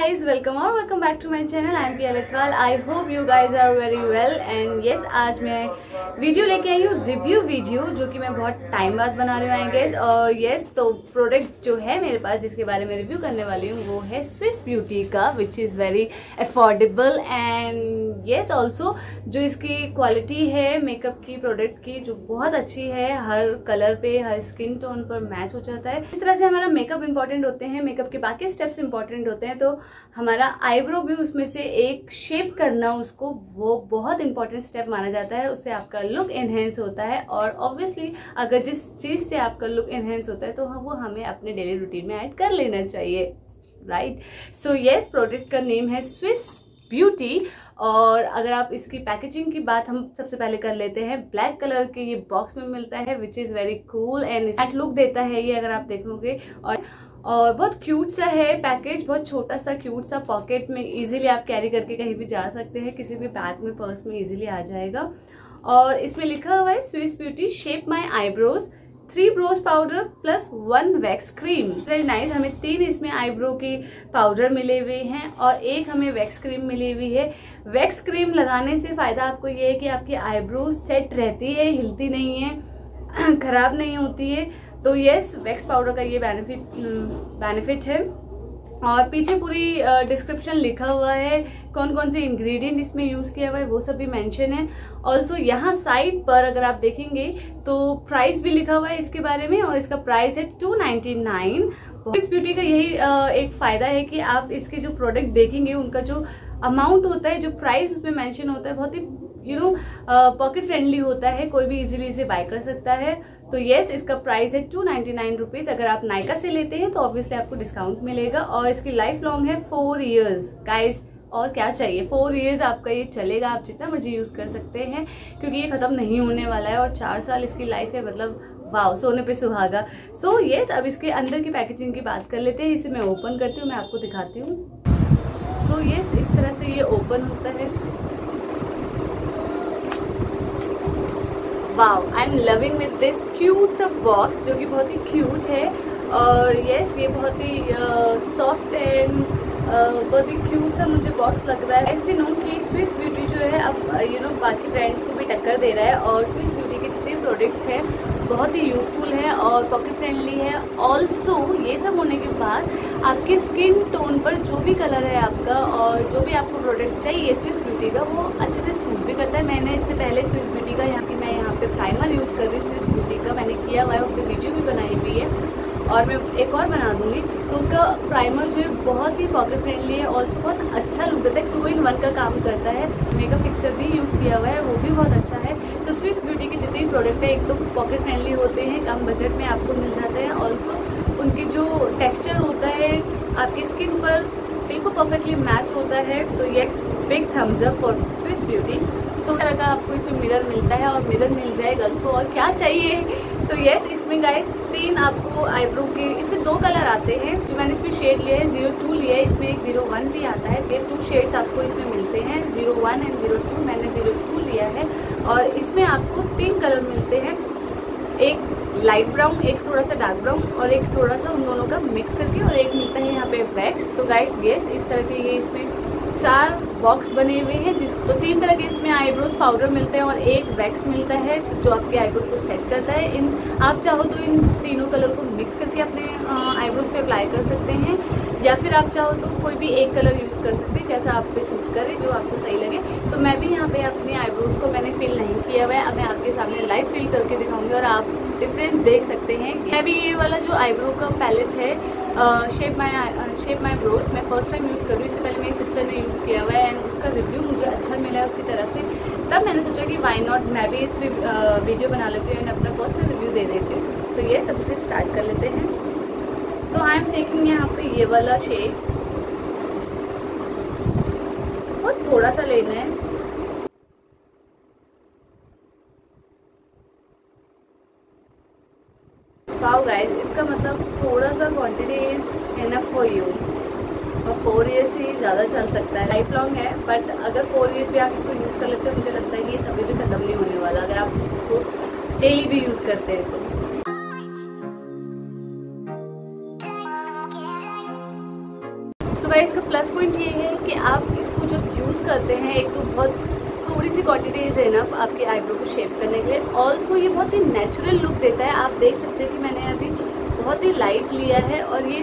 guys, welcome or welcome back to my channel. I'm Pia Latwal I hope you guys are very well. And yes, आज मैं video लेके आई हूँ review video जो कि मैं बहुत टाइम बाद बना रही हूँ आई गेस और yes तो प्रोडक्ट जो है मेरे पास, जिसके बारे में रिव्यू करने वाली हूँ, वो है स्विस ब्यूटी का which is very affordable and yes also जो इसकी क्वालिटी है मेकअप की प्रोडक्ट की, जो बहुत अच्छी है, हर कलर पे, हर स्किन टोन पर मैच हो जाता है। इस तरह से हमारा मेकअप इंपॉर्टेंट होते हैं मेकअप के बाकी स्टेप्स इंपॉर्टेंट होते हैं तो हमारा आईब्रो भी उसमें से एक शेप करना, उसको वो बहुत इंपॉर्टेंट स्टेप माना जाता है उससे आपका लुक एनहेंस होता है और ऑब्वियसली अगर जिस चीज़ से आपका लुक एनहेंस होता है तो वो हमें अपने डेली रूटीन में ऐड कर लेना चाहिए राइट सो येस प्रोडक्ट का नेम है स्विस ब्यूटी और अगर आप इसकी पैकेजिंग की बात हम सबसे पहले कर लेते हैं ब्लैक कलर के ये बॉक्स में मिलता है which is very cool and look देता है ये अगर आप देखोगे और और बहुत क्यूट सा है पैकेज बहुत छोटा सा क्यूट सा पॉकेट में इजीली आप कैरी करके कहीं भी जा सकते हैं, किसी भी बैग में पर्स में इजीली आ जाएगा। और इसमें लिखा हुआ है Swiss Beauty shape my eyebrows three brows powder plus one wax cream very nice हमें तीन इसमें आईब्रो के पाउडर मिले हुए हैं और एक हमें वैक्स क्रीम मिली हुई है। वैक्स क्रीम लगाने से फ़ायदा आपको ये है कि आपकी आईब्रो सेट रहती है, हिलती नहीं है, खराब नहीं होती है। तो यस वैक्स पाउडर का ये बेनिफिट बेनिफिट है। और पीछे पूरी डिस्क्रिप्शन लिखा हुआ है कौन कौन से इंग्रेडिएंट इसमें यूज़ किया हुआ है, वो सब भी मेंशन है। ऑल्सो यहाँ साइड पर अगर आप देखेंगे तो प्राइस भी लिखा हुआ है इसके बारे में, और इसका प्राइस है टू नाइनटी नाइन इस ब्यूटी का यही एक फ़ायदा है कि आप इसके जो प्रोडक्ट देखेंगे, उनका जो अमाउंट होता है, जो प्राइस उसमें मेंशन होता है, बहुत ही यू नो पॉकेट फ्रेंडली होता है कोई भी इजीली इसे बाय कर सकता है। तो येस इसका प्राइस है टू नाइनटी नाइन रुपीज़ अगर आप नायका से लेते हैं तो ऑब्वियसली आपको डिस्काउंट मिलेगा। और इसकी लाइफ लॉन्ग है फोर ईयर्स गाइस और क्या चाहिए? फोर ईयर्स आपका ये चलेगा। आप जितना मर्ज़ी यूज़ कर सकते हैं क्योंकि ये ख़त्म नहीं होने वाला है और चार साल इसकी लाइफ है मतलब वाह सोने पे सुहागा। सो so, येस अब इसके अंदर की पैकेजिंग की बात कर लेते हैं। इसे मैं ओपन करती हूँ मैं आपको दिखाती हूँ। सो येस इस तरह से ये ओपन होता है। Wow I am loving with this cute सा बॉक्स जो कि बहुत ही क्यूट है। और यस ये बहुत ही सॉफ्ट एंड बहुत ही क्यूट सा मुझे बॉक्स लग रहा है। भी नो कि स्विस ब्यूटी जो है अब यू नो बाकी ब्रांड्स को भी टक्कर दे रहा है। और स्विस ब्यूटी के जितने प्रोडक्ट्स हैं, बहुत ही यूज़फुल है। और पॉकेट फ्रेंडली है. ऑल्सो ये सब होने के बाद आपके स्किन टोन पर जो भी कलर है आपका और जो भी आपको प्रोडक्ट चाहिए स्विस ब्यूटी का, वो अच्छे से सूट भी करता है. मैंने इससे पहले स्विस ब्यूटी का यहाँ की मैं यहाँ पे प्राइमर यूज़ कर रही हूँ स्विस ब्यूटी का. मैंने किया हुआ है, उसकी वीडियो भी बनाई हुई है. और मैं एक और बना दूँगी। तो उसका प्राइमर जो है बहुत ही पॉकेट फ्रेंडली है ऑल्सो बहुत अच्छा लुक देता है। टू इन वन का काम करता है। मेकअप फिक्सर भी यूज़ किया हुआ है वो भी बहुत अच्छा है। तो स्विस ब्यूटी के जितने भी प्रोडक्ट हैं एक तो पॉकेट फ्रेंडली होते हैं कम बजट में आपको मिल जाते हैं। ऑल्सो उनकी जो टेक्स्चर होता है आपकी स्किन पर बिल्कुल परफेक्टली मैच होता है। तो ये big thumbs up for Swiss Beauty so तरह का आपको इसमें मिरर मिलता है और मिरर मिल जाए गर्ल्स को। और क्या चाहिए? सो so, yes, इसमें गाइस तीन आपको आईब्रो के, इसमें दो कलर आते हैं। जो मैंने इसमें शेड लिया है ज़ीरो टू लिया है, इसमें एक ज़ीरो वन भी आता है। ये टू शेड्स आपको इसमें मिलते हैं zero one and zero two मैंने ज़ीरो टू लिया है। और इसमें आपको तीन कलर मिलते हैं, एक लाइट ब्राउन एक थोड़ा सा डार्क ब्राउन और एक थोड़ा सा उन दोनों का मिक्स करके, और एक मिलता है यहाँ पे वैक्स तो गाइस येस इस तरह के ये इसमें चार बॉक्स बने हुए हैं, जिस तो तीन तरह के इसमें आईब्रोज पाउडर मिलते हैं और एक वैक्स मिलता है, जो आपके आईब्रोज को सेट करता है। इन, आप चाहो तो इन तीनों कलर को मिक्स करके अपने आईब्रोज पे अप्लाई कर सकते हैं, या फिर आप चाहो तो कोई भी एक कलर यूज़ कर सकते हैं, जैसा आप पे सूट करे, जो आपको सही लगे। तो मैं भी यहाँ पे अपने आईब्रोज को मैंने फिल नहीं किया हुआ है, अब मैं आपके सामने लाइव फिल करके दिखाऊँगी और आप डिफरेंस देख सकते हैं मैं भी ये वाला जो आईब्रो का पैलेट है shape my shape my brows मैं फ़र्स्ट टाइम यूज़ करूँ इससे पहले मेरी सिस्टर ने यूज़ किया हुआ है एंड उसका रिव्यू मुझे अच्छा मिला है उसकी तरफ़ से। तब मैंने सोचा कि वाई नॉट मैं भी इस पर वीडियो बना लेती हूँ एंड अपना पर्सनल रिव्यू दे देती हूँ। तो ये सब सबसे स्टार्ट कर लेते हैं। तो आई एम टेकिंग यहाँ पे ये वाला शेड बहुत थोड़ा सा लेना है वाओ गाइस इसका मतलब थोड़ा सा quantity is enough for you और फोर ईयर्स ही ज़्यादा चल सकता है। लाइफ लॉन्ग है बट अगर फोर ईयर्स भी आप इसको यूज़ कर लेते हैं, मुझे लगता है कि कभी भी ख़त्म नहीं होने वाला, अगर आप इसको डेली भी यूज़ करते हैं तो। सो गाइस प्लस पॉइंट ये है कि आप इसको जब यूज़ करते हैं, एक तो बहुत थोड़ी सी क्वांटिटी इज़ इनफ आपकी आईब्रो को शेप करने के लिए। ऑल्सो ये बहुत ही नेचुरल लुक देता है। आप देख सकते हैं कि मैंने अभी बहुत ही लाइट लिया है और ये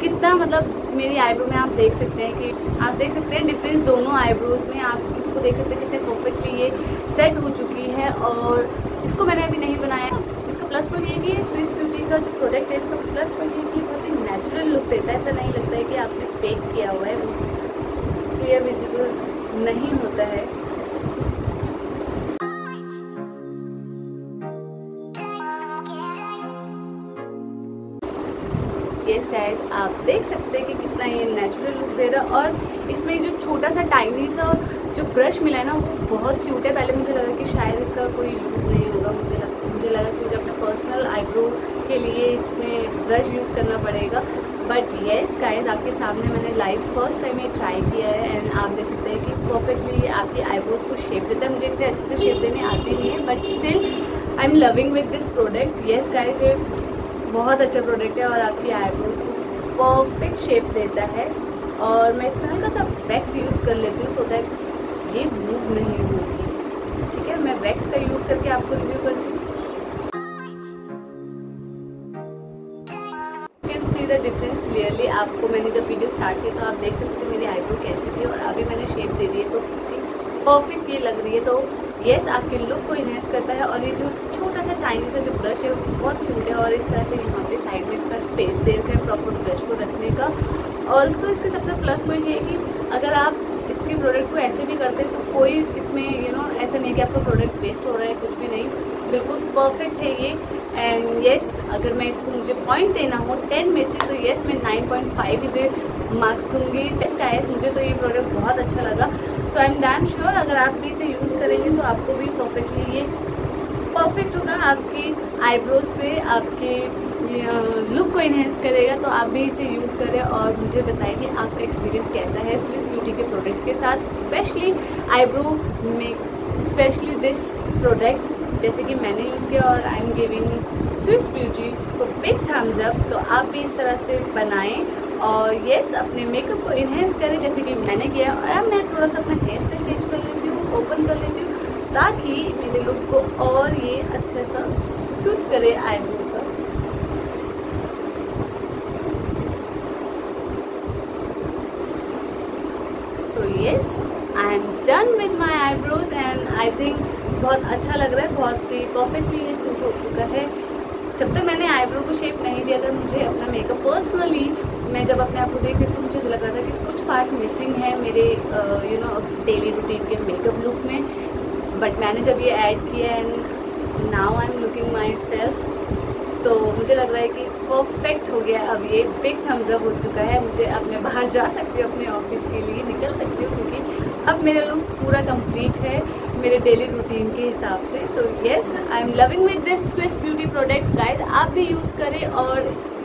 कितना मतलब मेरी आईब्रो में आप देख सकते हैं कि, आप देख सकते हैं डिफरेंस दोनों आईब्रोज में। आप इसको देख सकते हैं कितने परफेक्टली ये सेट हो चुकी है और इसको मैंने अभी नहीं बनाया। इसका प्लस पॉइंट ये कि स्विस ब्यूटी का जो प्रोडक्ट है, इसका प्लस पॉइंट ये कि बहुत ही नेचुरल लुक देता है। ऐसा नहीं लगता है कि आपने फेक किया हुआ है। क्लियर विजिबल नहीं होता है। यस गाइस आप देख सकते हैं कि कितना ये नेचुरल लुक दे रहा है और इसमें जो छोटा सा टाइनी सा जो ब्रश मिला है ना, वो बहुत क्यूट है। पहले मुझे लगा कि शायद इसका कोई यूज़ नहीं होगा। मुझे लगा मुझे लगा कि मुझे अपने पर्सनल आईब्रो के लिए इसमें ब्रश यूज़ करना पड़ेगा। बट येस गाइज़ आपके सामने मैंने लाइव फ़र्स्ट टाइम ये ट्राई किया है एंड आप देख सकते हैं कि परफेक्टली आपकी आईब्रो को शेप देता है। मुझे इतने अच्छे से शेप देने आती नहीं है but still I am loving with this product yes guys ये बहुत अच्छा प्रोडक्ट है और आपकी आईब्रोज को परफेक्ट शेप देता है। और मैं इसमें हल्का सा वैक्स यूज़ कर लेती हूँ सो दैट ये मूव नहीं होगी। ठीक है? मैं वैक्स का यूज़ करके आपको रिव्यू करती हूँ। द डिफरेंस क्लियरली आपको मैंने जब वीडियो स्टार्ट की तो आप देख सकते थे मेरी आईब्रो कैसी थी और अभी मैंने शेप दे दी है तो परफेक्ट ये लग रही है तो येस आपके लुक को इन्हेंस करता है और ये जो छोटा सा टाइनी सा जो ब्रश है वो बहुत क्यूट है और इस तरह से यहाँ पे साइड में इसका स्पेस दे रखा है प्रॉपर ब्रश को रखने का। ऑल्सो इसके सबसे प्लस पॉइंट ये है कि अगर आप इसके प्रोडक्ट को ऐसे भी करते हैं तो कोई इसमें यू you नो know, ऐसा नहीं कि आपका प्रोडक्ट वेस्ट हो रहा है कुछ भी नहीं। बिल्कुल परफेक्ट है ये। एंड येस yes, अगर मैं इसको मुझे पॉइंट देना हो टेन में से तो येस yes, मैं नाइन पॉइंट फाइव इसे मार्क्स दूँगी। बेस्ट आयस मुझे तो ये प्रोडक्ट बहुत अच्छा लगा। तो आई एम डैम श्योर अगर आप भी इसे यूज़ करेंगे तो आपको भी परफेक्टली ये परफेक्ट होगा, आपकी आईब्रोज पे आपके लुक को इन्हेंस करेगा तो आप भी इसे यूज़ करें और मुझे बताइए कि आपका एक्सपीरियंस कैसा है स्विस ब्यूटी के प्रोडक्ट के साथ स्पेशली आईब्रो में स्पेशली दिस प्रोडक्ट जैसे कि मैंने यूज़ किया और I am giving Swiss beauty को बिग थम्स अप तो आप भी इस तरह से बनाएँ और येस अपने मेकअप को इन्हेंस करें जैसे कि मैंने किया और अब मैं थोड़ा सा अपना हेयर स्टाइल चेंज कर लेती हूँ ओपन कर लेती हूँ, ताकि मेरे लुक को और ये अच्छा सा सूट करे आईब्रो का so yes I am done with my eyebrows and I think बहुत अच्छा लग रहा है, बहुत ही परफेक्टली ये सूट हो चुका है। जब तक मैंने आईब्रो को शेप नहीं दिया था, मुझे अपना मेकअप पर्सनली मैं जब अपने आप को देख रही तो मुझे लग रहा था कि कुछ पार्ट मिसिंग है मेरे यू नो डेली रूटीन के मेकअप लुक में। बट मैंने जब ये ऐड किया and now I am looking myself तो मुझे लग रहा है कि परफेक्ट हो गया अब ये। बिग थम्स अप हो चुका है। मुझे अब मैं बाहर जा सकती हूँ, अपने ऑफ़िस के लिए निकल सकती हूँ, क्योंकि अब मेरा लुक पूरा कंप्लीट है मेरे डेली रूटीन के हिसाब से। तो yes I am loving with this Swiss beauty product guide आप भी यूज़ करें और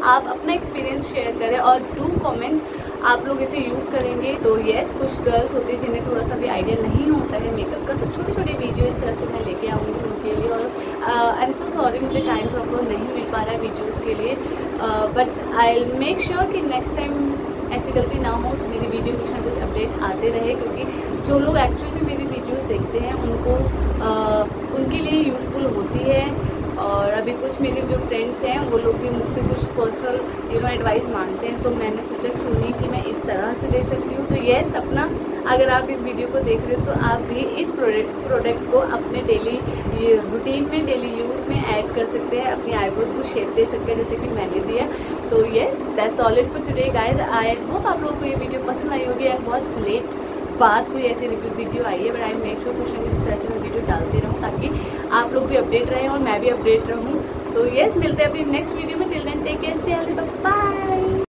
आप अपना एक्सपीरियंस शेयर करें और डू कमेंट आप लोग इसे यूज़ करेंगे तो येस कुछ गर्ल्स होते हैं जिन्हें थोड़ा सा भी आइडिया नहीं होता है मेकअप का तो छोटे छोटे वीडियो इस तरह से मैं लेके आऊँगी उनके लिए और आई एम सो सॉरी मुझे टाइम प्रॉपर नहीं मिल पा रहा है वीडियोज़ के लिए बट आई मेक श्योर कि नेक्स्ट टाइम ऐसी गलती ना हो मेरी वीडियो कुछ ना कुछ अपडेट आते रहे क्योंकि जो लोग एक्चुअल में मेरी वीडियोस देखते हैं उनको आ, उनके लिए यूज़फुल होती है। अभी कुछ मेरे जो फ्रेंड्स हैं, वो लोग भी मुझसे कुछ पर्सनल यू नो एडवाइस मांगते हैं तो मैंने सोचा क्यों नहीं कि मैं इस तरह से दे सकती हूँ। तो ये सपना, अगर आप इस वीडियो को देख रहे हो तो आप भी इस प्रोडक्ट प्रोडक्ट को अपने डेली रूटीन में डेली यूज़ में ऐड कर सकते हैं, अपनी आईब्रोज को शेप दे सकते हैं, जैसे कि मैंने दिया। तो ये that's all it for today guys I hope आप लोगों को ये वीडियो पसंद आई होगी. एंड बहुत लेट बाद कोई ऐसी रिव्यू वीडियो आई है बट आई मेक श्योर कुछ ना इस तरह से मैं वीडियो डालती रहूँ ताकि आप लोग भी अपडेट रहें और मैं भी अपडेट रहूँ। तो येस मिलते हैं अपनी नेक्स्ट वीडियो में. Till then take care stay healthy bye